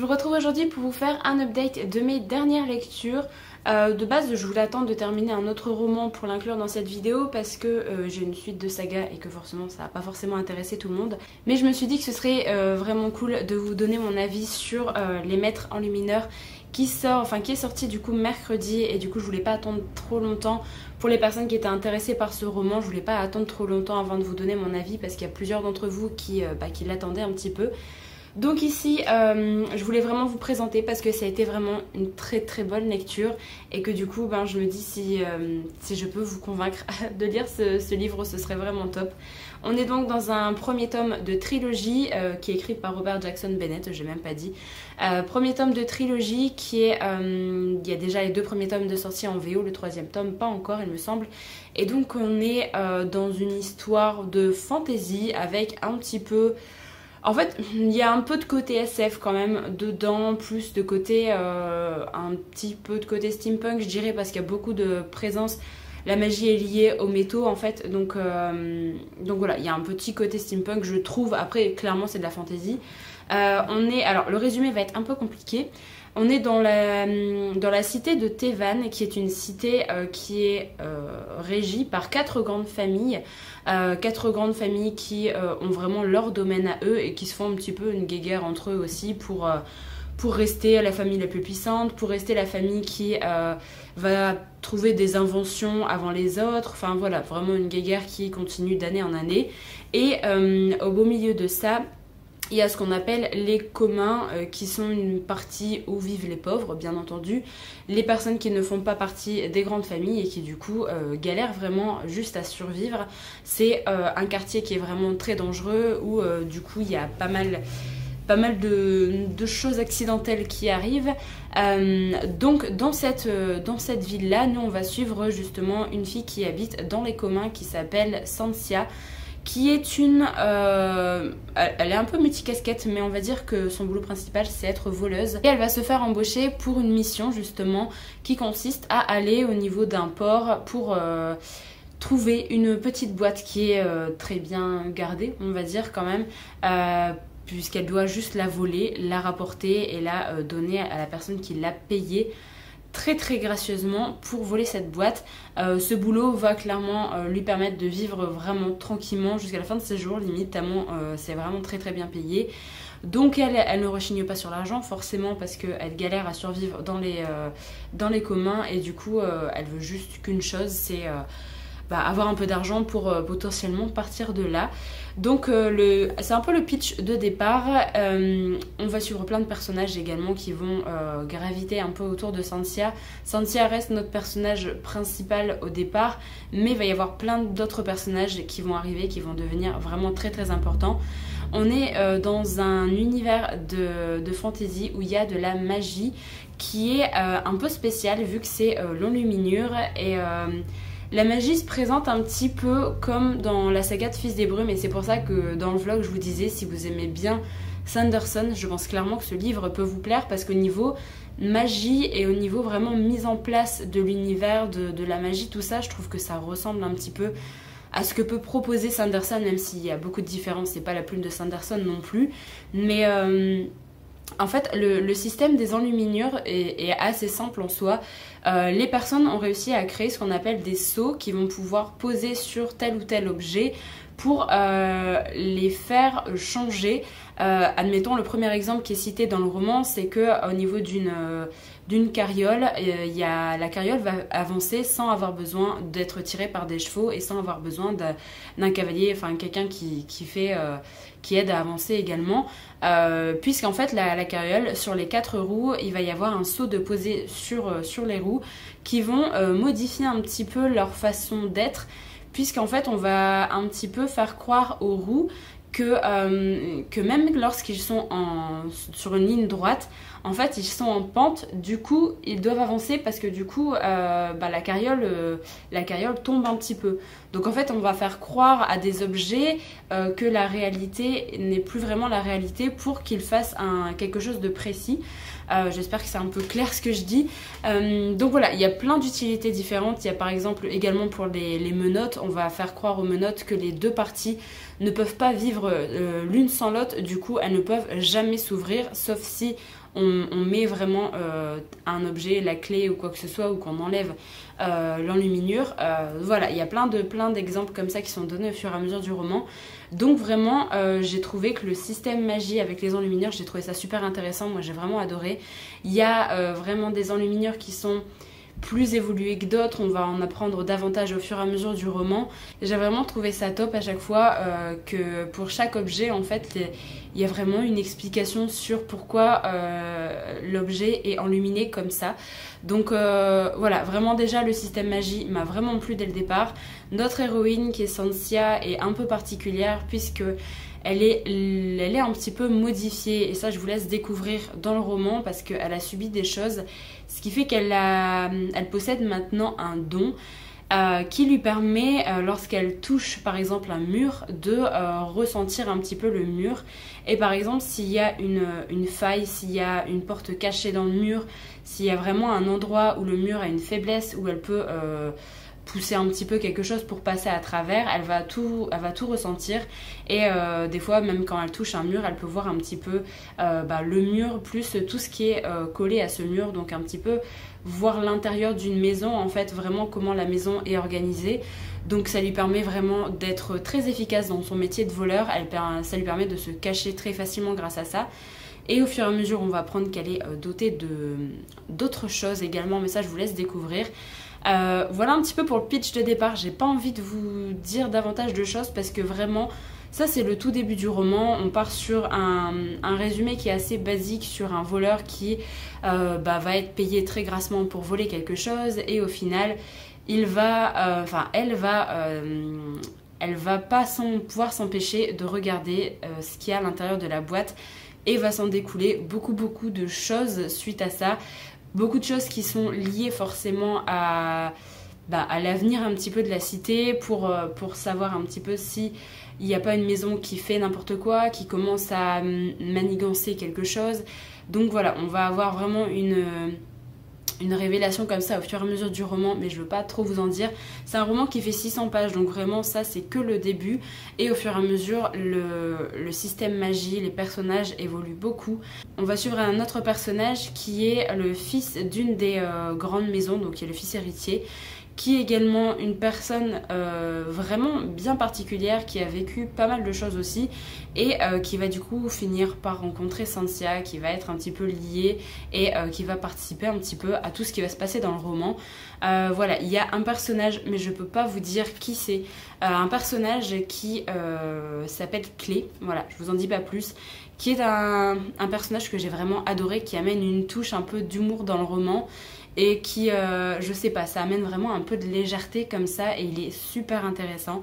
Je vous retrouve aujourd'hui pour vous faire un update de mes dernières lectures. Euh, de base, je voulais attendre de terminer un autre roman pour l'inclure dans cette vidéo parce que euh, j'ai une suite de sagas et que forcément ça n'a pas forcément intéressé tout le monde. Mais je me suis dit que ce serait euh, vraiment cool de vous donner mon avis sur Les Maîtres Enlumineurs qui sort, enfin qui est sorti du coup mercredi et du coup je voulais pas attendre trop longtemps pour les personnes qui étaient intéressées par ce roman, je voulais pas attendre trop longtemps avant de vous donner mon avis parce qu'il y a plusieurs d'entre vous qui, bah, qui l'attendaient un petit peu. Donc ici, euh, je voulais vraiment vous présenter parce que ça a été vraiment une très très bonne lecture et que du coup, ben, je me dis si, euh, je peux vous convaincre de lire ce, livre, ce serait vraiment top. On est donc dans un premier tome de trilogie euh, qui est écrit par Robert Jackson Bennett, j'ai même pas dit. premier tome de trilogie qui est... il y a déjà les deux premiers tomes de sortie en VO, le troisième tome pas encore il me semble. Et donc on est dans une histoire de fantasy avec un petit peu... En fait, il y a un peu de côté SF quand même dedans, plus de côté, euh, un petit peu de côté steampunk, je dirais, parce qu'il y a beaucoup de présence. La magie est liée aux métaux en fait, donc, euh, donc voilà, il y a un petit côté steampunk, je trouve. Après, clairement, c'est de la fantasy. Euh, on est, alors le résumé va être un peu compliqué. On est dans la, la cité de Tevan, qui est une cité euh, qui est euh, régie par quatre grandes familles. Quatre grandes familles qui ont vraiment leur domaine à eux et qui se font un petit peu une guéguerre entre eux aussi pour, pour rester la famille la plus puissante, pour rester la famille qui va trouver des inventions avant les autres. Enfin voilà, vraiment une guéguerre qui continue d'année en année. Et au beau milieu de ça, il y a ce qu'on appelle les communs, euh, qui sont une partie où vivent les pauvres, bien entendu. Les personnes qui ne font pas partie des grandes familles et qui du coup euh, galèrent vraiment juste à survivre. C'est euh, un quartier qui est vraiment très dangereux, où du coup il y a pas mal pas mal de, choses accidentelles qui arrivent. donc dans cette, dans cette ville-là, nous on va suivre justement une fille qui habite dans les communs qui s'appelle Santia qui est une... Euh, elle est un peu multicasquette, mais on va dire que son boulot principal, c'est être voleuse. Et elle va se faire embaucher pour une mission, justement, qui consiste à aller au niveau d'un port pour... Euh, trouver une petite boîte qui est euh, très bien gardée, on va dire quand même, puisqu'elle doit juste la voler, la rapporter et la donner à la personne qui l'a payée très très gracieusement pour voler cette boîte. Euh, ce boulot va clairement euh, lui permettre de vivre vraiment tranquillement jusqu'à la fin de ses jours, limite tellement euh, c'est vraiment très très bien payé. Donc elle, elle ne rechigne pas sur l'argent forcément parce qu'elle galère à survivre dans les, dans les communs et du coup elle veut juste qu'une chose, c'est bah, avoir un peu d'argent pour euh, potentiellement partir de là. Donc euh, c'est un peu le pitch de départ. Euh, on va suivre plein de personnages également qui vont graviter un peu autour de Santia. Santia reste notre personnage principal au départ, mais il va y avoir plein d'autres personnages qui vont arriver, qui vont devenir vraiment très très importants. On est dans un univers de, de, fantasy où il y a de la magie qui est un peu spécial vu que c'est l'enluminure et la magie se présente un petit peu comme dans la saga de Fils des Brumes et c'est pour ça que dans le vlog je vous disais si vous aimez bien Sanderson, je pense clairement que ce livre peut vous plaire parce qu'au niveau magie et au niveau vraiment mise en place de l'univers, de, la magie, tout ça, je trouve que ça ressemble un petit peu à ce que peut proposer Sanderson, même s'il y a beaucoup de différences, c'est pas la plume de Sanderson non plus. Mais euh, en fait, le, système des enluminures est, assez simple en soi. Euh, les personnes ont réussi à créer ce qu'on appelle des seaux qui vont pouvoir poser sur tel ou tel objet pour euh, les faire changer. Euh, admettons, le premier exemple qui est cité dans le roman, c'est que au niveau d'une carriole, y a, la carriole va avancer sans avoir besoin d'être tirée par des chevaux et sans avoir besoin d'un cavalier, enfin quelqu'un qui, qui, aide à avancer également. Puisqu'en fait, la, carriole, sur les quatre roues, il va y avoir un seau de poser sur, sur les roues qui vont modifier un petit peu leur façon d'être puisqu'en fait on va un petit peu faire croire aux roues que, euh, même lorsqu'ils sont sur une ligne droite, en fait ils sont en pente, du coup ils doivent avancer parce que du coup euh, bah, la, carriole, euh, la carriole tombe un petit peu. Donc en fait on va faire croire à des objets que la réalité n'est plus vraiment la réalité pour qu'ils fassent quelque chose de précis. Euh, j'espère que c'est un peu clair ce que je dis. Euh, donc voilà, il y a plein d'utilités différentes. Il y a par exemple également pour les, menottes, on va faire croire aux menottes que les deux parties ne peuvent pas vivre l'une sans l'autre, du coup elles ne peuvent jamais s'ouvrir, sauf si on, met vraiment euh, un objet, la clé ou quoi que ce soit, ou qu'on enlève euh, l'enluminure. Euh, voilà, il y a plein de plein d'exemples comme ça qui sont donnés au fur et à mesure du roman. Donc vraiment, j'ai trouvé que le système magie avec les enluminures, j'ai trouvé ça super intéressant. Moi, j'ai vraiment adoré. Il y a vraiment des enluminures qui sont plus évolué que d'autres, on va en apprendre davantage au fur et à mesure du roman. J'ai vraiment trouvé ça top à chaque fois euh, que pour chaque objet, en fait, il y a vraiment une explication sur pourquoi euh, l'objet est enluminé comme ça. Donc euh, voilà, vraiment déjà le système magie m'a vraiment plu dès le départ. Notre héroïne qui est Sansia est un peu particulière puisque elle est, un petit peu modifiée et ça je vous laisse découvrir dans le roman parce qu'elle a subi des choses, ce qui fait qu'elle elle possède maintenant un don. Euh, qui lui permet, euh, lorsqu'elle touche par exemple un mur, de euh, ressentir un petit peu le mur. Et par exemple, s'il y a une, une faille, s'il y a une porte cachée dans le mur, s'il y a vraiment un endroit où le mur a une faiblesse, où elle peut pousser un petit peu quelque chose pour passer à travers, elle va tout, elle va tout ressentir. Et euh, des fois, même quand elle touche un mur, elle peut voir un petit peu euh, bah, le mur plus tout ce qui est euh, collé à ce mur. Donc un petit peu voir l'intérieur d'une maison, en fait, vraiment comment la maison est organisée. Donc ça lui permet vraiment d'être très efficace dans son métier de voleur. Ça lui permet de se cacher très facilement grâce à ça. Et au fur et à mesure, on va apprendre qu'elle est dotée d'autres choses également, mais ça je vous laisse découvrir. Euh, voilà un petit peu pour le pitch de départ. J'ai pas envie de vous dire davantage de choses parce que vraiment, ça c'est le tout début du roman. On part sur un, résumé qui est assez basique sur un voleur qui euh, bah, va être payé très grassement pour voler quelque chose et au final, il va, euh, enfin, elle va elle va pas pouvoir s'empêcher de regarder ce qu'il y a à l'intérieur de la boîte et va s'en découler beaucoup beaucoup de choses suite à ça beaucoup de choses qui sont liées forcément à, bah, à l'avenir un petit peu de la cité pour, euh, pour savoir un petit peu si il n'y a pas une maison qui fait n'importe quoi, qui commence à manigancer quelque chose. Donc voilà, on va avoir vraiment une, une révélation comme ça au fur et à mesure du roman, mais je veux pas trop vous en dire. C'est un roman qui fait 600 pages, donc vraiment ça c'est que le début. Et au fur et à mesure, le, système magie, les personnages évoluent beaucoup. On va suivre un autre personnage qui est le fils d'une des euh, grandes maisons, donc qui est le fils héritier qui est également une personne euh, vraiment bien particulière, qui a vécu pas mal de choses aussi, et euh, qui va du coup finir par rencontrer Sansia, qui va être un petit peu liée, et euh, qui va participer un petit peu à tout ce qui va se passer dans le roman. voilà, il y a un personnage, mais je peux pas vous dire qui c'est, un personnage qui s'appelle Clé, voilà, je vous en dis pas plus, qui est un personnage que j'ai vraiment adoré, qui amène une touche un peu d'humour dans le roman et qui, euh, je sais pas, ça amène vraiment un peu de légèreté comme ça et il est super intéressant.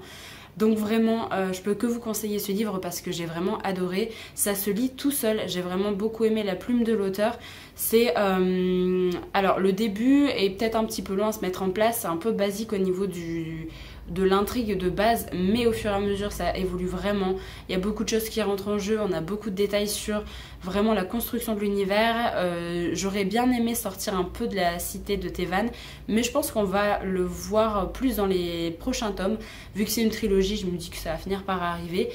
Donc vraiment, euh, je peux que vous conseiller ce livre parce que j'ai vraiment adoré. Ça se lit tout seul. J'ai vraiment beaucoup aimé la plume de l'auteur. C'est euh, alors le début est peut-être un petit peu loin à se mettre en place. C'est un peu basique au niveau du de l'intrigue de base, mais au fur et à mesure ça évolue vraiment. Il y a beaucoup de choses qui rentrent en jeu, on a beaucoup de détails sur vraiment la construction de l'univers. Euh, j'aurais bien aimé sortir un peu de la cité de Tevan, mais je pense qu'on va le voir plus dans les prochains tomes. Vu que c'est une trilogie, je me dis que ça va finir par arriver.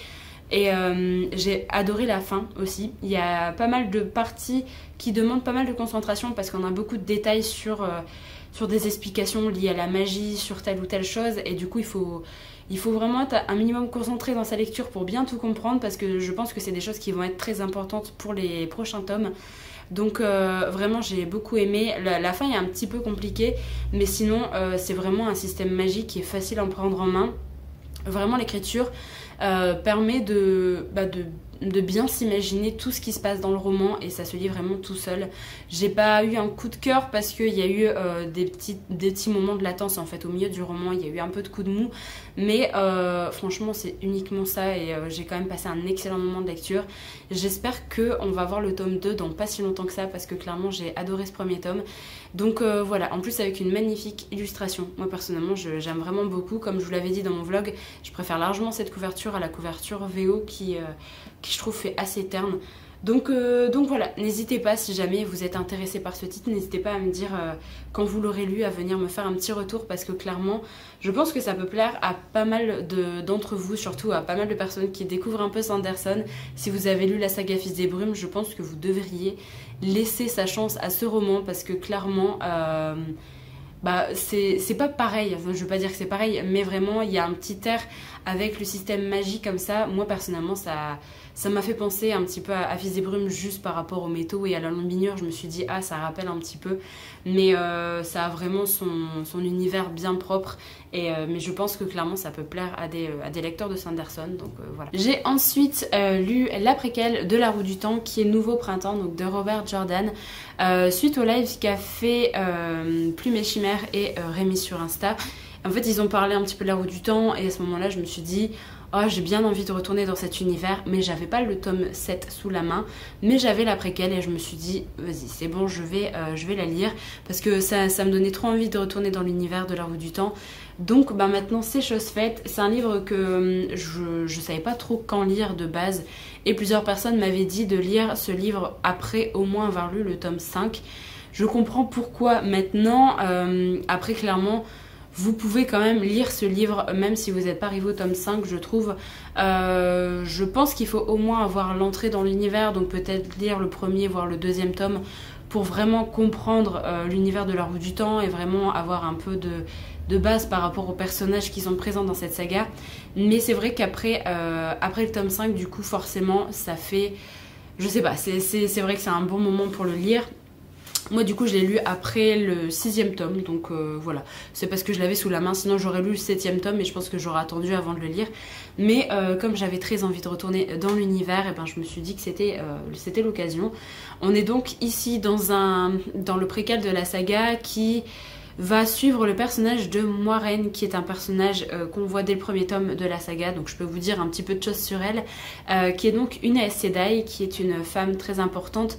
Et euh, j'ai adoré la fin aussi. Il y a pas mal de parties qui demandent pas mal de concentration parce qu'on a beaucoup de détails sur... Euh, sur des explications liées à la magie, sur telle ou telle chose. Et du coup, il faut, il faut vraiment être un minimum concentré dans sa lecture pour bien tout comprendre parce que je pense que c'est des choses qui vont être très importantes pour les prochains tomes. Donc euh, vraiment j'ai beaucoup aimé. La, fin est un petit peu compliquée, mais sinon c'est vraiment un système magique qui est facile à prendre en main. Vraiment l'écriture permet de, bah, de de bien s'imaginer tout ce qui se passe dans le roman et ça se lit vraiment tout seul. J'ai pas eu un coup de cœur parce qu'il y a eu euh, des, petits, moments de latence en fait au milieu du roman, il y a eu un peu de coup de mou, mais euh, franchement c'est uniquement ça et euh, j'ai quand même passé un excellent moment de lecture. J'espère qu'on va voir le tome 2 dans pas si longtemps que ça parce que clairement j'ai adoré ce premier tome. Donc voilà, en plus avec une magnifique illustration. Moi personnellement j'aime vraiment beaucoup, comme je vous l'avais dit dans mon vlog, je préfère largement cette couverture à la couverture VO qui, qui je trouve fait assez terne. Donc, euh, donc voilà, n'hésitez pas si jamais vous êtes intéressé par ce titre, n'hésitez pas à me dire euh, quand vous l'aurez lu, à venir me faire un petit retour parce que clairement, je pense que ça peut plaire à pas mal d'entre vous, surtout à pas mal de personnes qui découvrent un peu Sanderson. Si vous avez lu la saga Fils des Brumes, je pense que vous devriez laisser sa chance à ce roman parce que clairement... Euh, bah c'est pas pareil, enfin, je veux pas dire que c'est pareil, mais vraiment il y a un petit air avec le système magique comme ça. Moi personnellement ça ça m'a fait penser un petit peu à, Fils des Brumes juste par rapport aux métaux et à la lombinure. Je me suis dit, ah, ça rappelle un petit peu. Mais euh, ça a vraiment son, son, univers bien propre. Et, euh, mais je pense que clairement, ça peut plaire à des, à des lecteurs de Sanderson. Donc euh, voilà. J'ai ensuite lu la préquelle de La Roue du Temps, qui est Nouveau Printemps, donc de Robert Jordan. suite au live qu'a fait Plume et Chimère et Rémi sur Insta. En fait, ils ont parlé un petit peu de La Roue du Temps. Et à ce moment-là, je me suis dit oh j'ai bien envie de retourner dans cet univers, mais j'avais pas le tome 7 sous la main, mais j'avais la préquelle et je me suis dit, vas-y, c'est bon, je vais, euh, je vais la lire, parce que ça, ça me donnait trop envie de retourner dans l'univers de la roue du temps. Donc bah, maintenant c'est chose faite, c'est un livre que hum, je, je savais pas trop quand lire de base, et plusieurs personnes m'avaient dit de lire ce livre après au moins avoir lu le tome 5. Je comprends pourquoi maintenant, euh, après clairement vous pouvez quand même lire ce livre, même si vous n'êtes pas arrivé au tome 5, je trouve. Euh, je pense qu'il faut au moins avoir l'entrée dans l'univers, donc peut-être lire le premier, voire le deuxième tome, pour vraiment comprendre euh, l'univers de la roue du temps et vraiment avoir un peu de, de, base par rapport aux personnages qui sont présents dans cette saga. Mais c'est vrai qu'après euh, le tome 5, du coup, forcément, ça fait... Je sais pas, c'est vrai que c'est un bon moment pour le lire. Moi du coup je l'ai lu après le sixième tome, donc euh, voilà. C'est parce que je l'avais sous la main, sinon j'aurais lu le septième tome et je pense que j'aurais attendu avant de le lire. Mais euh, comme j'avais très envie de retourner dans l'univers, et eh ben je me suis dit que c'était euh, l'occasion. On est donc ici dans, un, dans le préquel de la saga qui va suivre le personnage de Moiraine, qui est un personnage qu'on voit dès le premier tome de la saga, donc je peux vous dire un petit peu de choses sur elle, qui est donc une Aes Sedai, qui est une femme très importante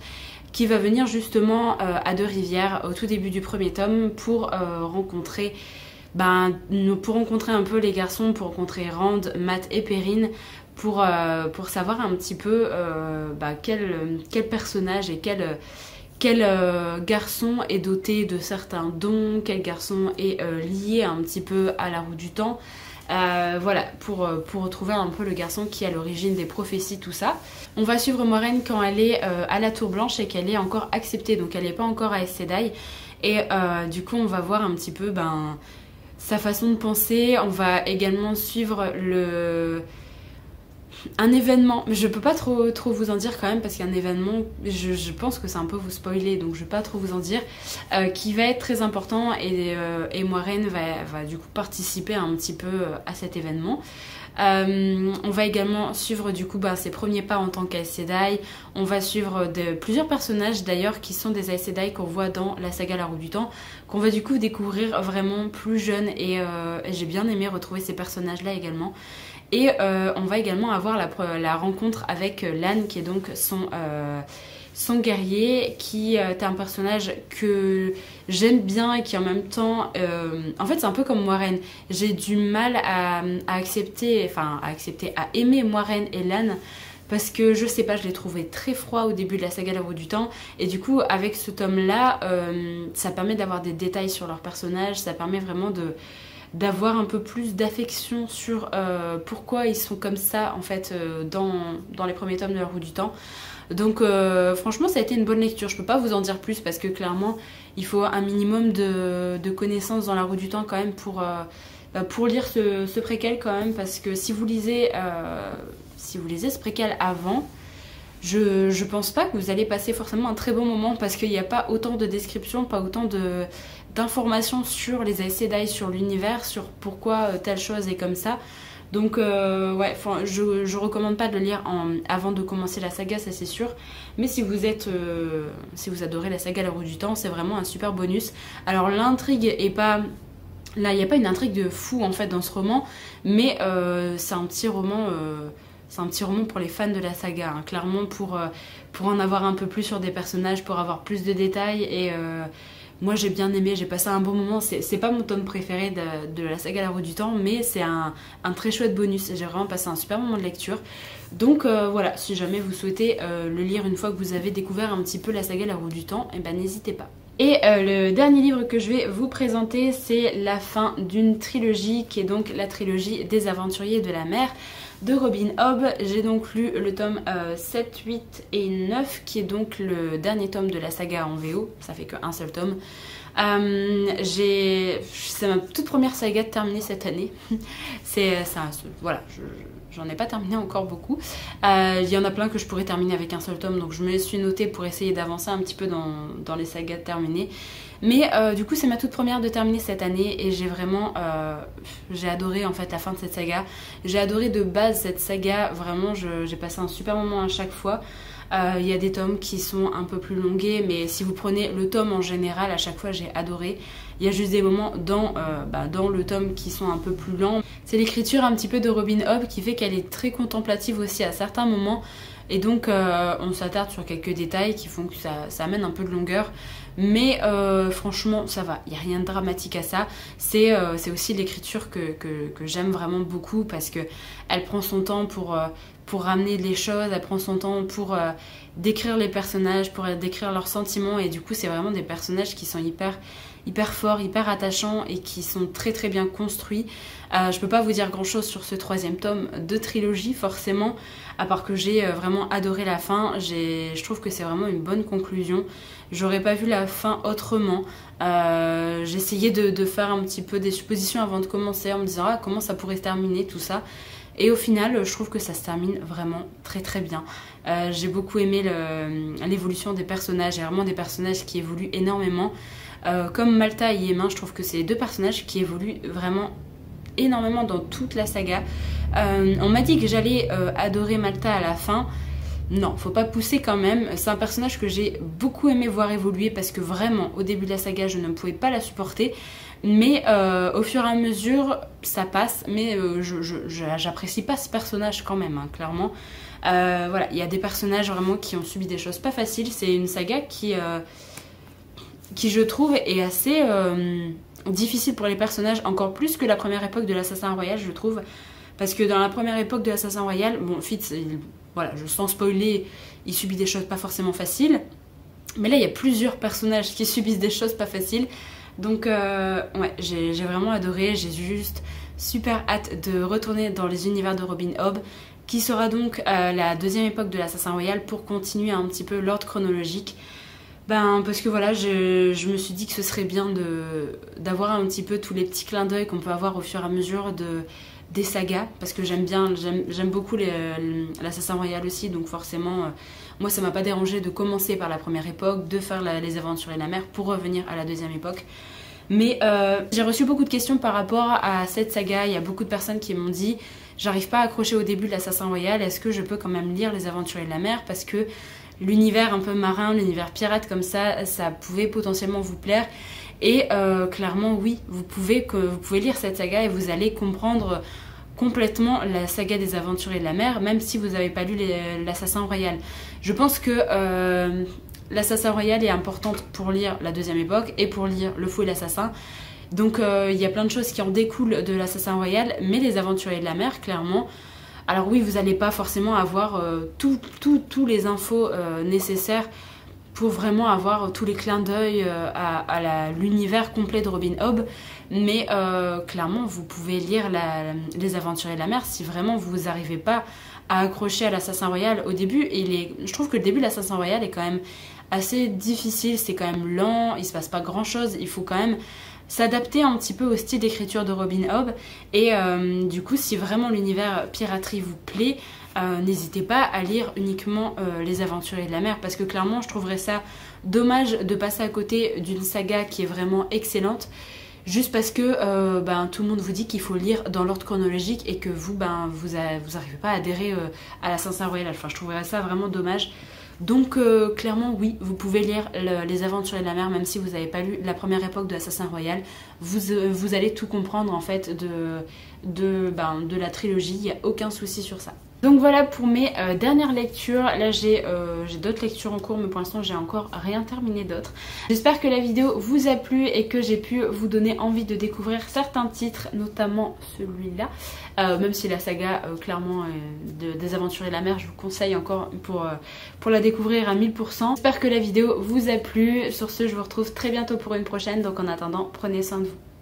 qui va venir justement euh, à Deux-Rivières au tout début du premier tome pour euh, rencontrer ben, pour rencontrer un peu les garçons, pour rencontrer Rand, Matt et Perrine, pour, euh, savoir un petit peu ben, quel, personnage et quel, quel garçon est doté de certains dons, quel garçon est lié un petit peu à la roue du temps. Euh, voilà, pour, euh, pour retrouver un peu le garçon qui est à l'origine des prophéties, tout ça. On va suivre Moraine quand elle est euh, à la Tour Blanche et qu'elle est encore acceptée, donc elle n'est pas encore à Sedai. Et du coup, on va voir un petit peu ben, sa façon de penser. On va également suivre le un événement, mais je peux pas trop, vous en dire quand même parce qu'il y a un événement, je, pense que c'est un peu vous spoiler donc je vais pas trop vous en dire, euh, qui va être très important et, euh, et va, va, du coup participer un petit peu euh, à cet événement. On va également suivre du coup bah, ses premiers pas en tant qu'Aes Sedai. On va suivre de, plusieurs personnages d'ailleurs qui sont des Aes Sedai qu'on voit dans la saga La Roue du Temps, qu'on va du coup découvrir vraiment plus jeunes et, et j'ai bien aimé retrouver ces personnages là également. Et euh, on va également avoir la, rencontre avec euh, Lan, qui est donc son, euh, son guerrier, qui est un personnage que j'aime bien et qui en même temps... en fait, c'est un peu comme Moiraine. J'ai du mal à, accepter, enfin à accepter, à aimer Moiraine et Lan parce que je sais pas, je l'ai trouvé très froid au début de la saga La Roue du Temps et du coup avec ce tome là, ça permet d'avoir des détails sur leurs personnages, ça permet vraiment d'avoir un peu plus d'affection sur euh, pourquoi ils sont comme ça en fait euh, dans, dans, les premiers tomes de la roue du temps. Donc euh, franchement ça a été une bonne lecture, je peux pas vous en dire plus parce que clairement il faut un minimum de, connaissances dans la roue du temps quand même pour, bah, pour lire ce, préquel quand même parce que si vous lisez, si vous lisez ce préquel avant, je, je pense pas que vous allez passer forcément un très bon moment parce qu'il n'y a pas autant de descriptions, pas autant d'informations sur les Aes Sedai, sur l'univers, sur pourquoi euh, telle chose est comme ça. Donc euh, ouais, je, je recommande pas de le lire avant de commencer la saga, ça c'est sûr. Mais si vous êtes, euh, si vous adorez la saga La Roue du Temps, c'est vraiment un super bonus. Alors l'intrigue est pas, là il n'y a pas une intrigue de fou en fait dans ce roman, mais c'est un petit roman. c'est un petit roman pour les fans de la saga, hein. clairement pour, pour en avoir un peu plus sur des personnages, pour avoir plus de détails et, moi j'ai bien aimé, j'ai passé un bon moment. C'est pas mon tome préféré de, la saga La Roue du Temps, mais c'est un, très chouette bonus. J'ai vraiment passé un super moment de lecture. Donc euh, voilà, si jamais vous souhaitez euh, le lire une fois que vous avez découvert un petit peu la saga La Roue du Temps, eh ben n'hésitez pas. Et euh, le dernier livre que je vais vous présenter, c'est la fin d'une trilogie, qui est donc la trilogie des aventuriers de la mer de Robin Hobb. J'ai donc lu le tome 7, 8 et 9, qui est donc le dernier tome de la saga en VO, ça fait qu'un seul tome. Euh, c'est ma toute première saga terminée cette année. c'est ça, voilà, j'en ai pas terminé encore beaucoup. Euh, il y en a plein que je pourrais terminer avec un seul tome, donc je me suis notée pour essayer d'avancer un petit peu dans, les sagas terminées. Mais euh, du coup, c'est ma toute première de terminer cette année et j'ai vraiment, j'ai adoré en fait la fin de cette saga. J'ai adoré de base cette saga. Vraiment, j'ai passé un super moment à chaque fois. Euh, il y a des tomes qui sont un peu plus longués, mais si vous prenez le tome en général, à chaque fois j'ai adoré. Il y a juste des moments dans, euh, bah, dans le tome qui sont un peu plus lents. C'est l'écriture un petit peu de Robin Hobb qui fait qu'elle est très contemplative aussi à certains moments. Et donc euh, on s'attarde sur quelques détails qui font que ça, amène un peu de longueur. Mais franchement, ça va, il n'y a rien de dramatique à ça. C'est aussi l'écriture que, que, que j'aime vraiment beaucoup parce qu'elle prend son temps pour ramener les choses, elle prend son temps pour euh, décrire les personnages, pour décrire leurs sentiments et du coup c'est vraiment des personnages qui sont hyper hyper forts, hyper attachants et qui sont très très bien construits. Euh, je peux pas vous dire grand chose sur ce troisième tome de trilogie forcément, à part que j'ai euh, vraiment adoré la fin. Je trouve que c'est vraiment une bonne conclusion. J'aurais pas vu la fin autrement. Euh, essayé de, faire un petit peu des suppositions avant de commencer en me disant ah, comment ça pourrait se terminer tout ça. Et au final, je trouve que ça se termine vraiment très très bien. Euh, j'ai beaucoup aimé l'évolution des personnages, et vraiment des personnages qui évoluent énormément. Euh, comme Malta et Yemin, je trouve que c'est deux personnages qui évoluent vraiment énormément dans toute la saga. Euh, on m'a dit que j'allais adorer Malta à la fin. Non, faut pas pousser quand même. C'est un personnage que j'ai beaucoup aimé voir évoluer parce que vraiment, au début de la saga, je ne pouvais pas la supporter. Mais euh, au fur et à mesure, ça passe. Mais euh, j'apprécie pas ce personnage quand même, hein, clairement. Euh, voilà, il y a des personnages vraiment qui ont subi des choses pas faciles. C'est une saga qui, qui, je trouve, est assez difficile pour les personnages, encore plus que la première époque de l'Assassin Royal, je trouve. Parce que dans la première époque de l'Assassin Royal, bon, Fitz, voilà, je sens spoiler, il subit des choses pas forcément faciles. Mais là, il y a plusieurs personnages qui subissent des choses pas faciles. Donc euh, ouais, j'ai vraiment adoré, j'ai juste super hâte de retourner dans les univers de Robin Hobb, qui sera donc euh, la deuxième époque de l'Assassin Royal pour continuer un petit peu l'ordre chronologique. Ben, parce que voilà, je, me suis dit que ce serait bien d'avoir un petit peu tous les petits clins d'œil qu'on peut avoir au fur et à mesure de, des sagas, parce que j'aime bien, j'aime beaucoup l'Assassin Royal aussi, donc forcément, euh, moi, ça m'a pas dérangé de commencer par la première époque, de faire les aventures et la mer pour revenir à la deuxième époque. Mais euh, j'ai reçu beaucoup de questions par rapport à cette saga. Il y a beaucoup de personnes qui m'ont dit J'arrive pas à accrocher au début de l'Assassin Royal, est-ce que je peux quand même lire Les Aventuriers de la Mer? Parce que l'univers un peu marin, l'univers pirate comme ça, ça pouvait potentiellement vous plaire. Et euh, clairement, oui, vous pouvez, que, vous pouvez lire cette saga et vous allez comprendre complètement la saga des aventuriers de la mer, même si vous n'avez pas lu l'Assassin Royal. Je pense que euh, l'Assassin Royal est importante pour lire la deuxième époque et pour lire Le Fou et l'Assassin. Donc euh, il y a plein de choses qui en découlent de l'Assassin Royal, mais les aventuriers de la mer, clairement. Alors oui, vous n'allez pas forcément avoir euh, tous les infos nécessaires pour vraiment avoir tous les clins d'œil à, l'univers complet de Robin Hobb. Mais euh, clairement, vous pouvez lire Les Aventuriers de la Mer si vraiment vous n'arrivez pas à accrocher à l'Assassin Royal au début. Je trouve que le début de l'Assassin Royal est quand même assez difficile, c'est quand même lent, il se passe pas grand chose, il faut quand même s'adapter un petit peu au style d'écriture de Robin Hobb. Et euh, du coup, si vraiment l'univers piraterie vous plaît, euh, n'hésitez pas à lire uniquement Les Aventuriers de la Mer parce que clairement, je trouverais ça dommage de passer à côté d'une saga qui est vraiment excellente juste parce que euh, ben, tout le monde vous dit qu'il faut lire dans l'ordre chronologique et que vous, ben, vous, n'arrivez pas à adhérer euh, à la Saint Royal. Enfin, je trouverais ça vraiment dommage. Donc euh, clairement oui, vous pouvez lire Les Aventuriers de la Mer même si vous n'avez pas lu la première époque de l'Assassin Royal. Vous, vous allez tout comprendre en fait de, de, ben, de la trilogie, il n'y a aucun souci sur ça. Donc voilà pour mes euh, dernières lectures. Là euh, j'ai d'autres lectures en cours mais pour l'instant j'ai encore rien terminé d'autres. J'espère que la vidéo vous a plu et que j'ai pu vous donner envie de découvrir certains titres, notamment celui-là. Euh, même si la saga clairement de Désaventurier la mer je vous conseille encore pour, pour la découvrir à 1000%. J'espère que la vidéo vous a plu. Sur ce je vous retrouve très bientôt pour une prochaine donc en attendant prenez soin de vous.